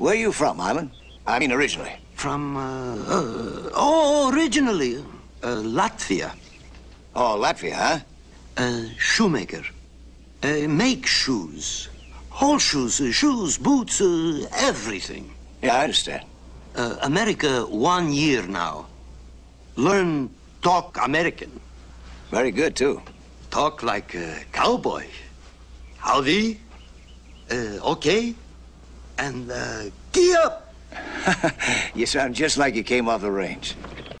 Where are you from, Ivan? I mean, originally. From, uh, uh, oh, originally, uh, Latvia. Oh, Latvia, huh? Uh, shoemaker. Uh, make shoes. Whole shoes, uh, shoes, boots, uh, everything. Yeah, I understand. Uh, America one year now. Learn talk American. Very good, too. Talk like a cowboy. Howdy. Uh, okay. And gee up. you sound just like you came off the range.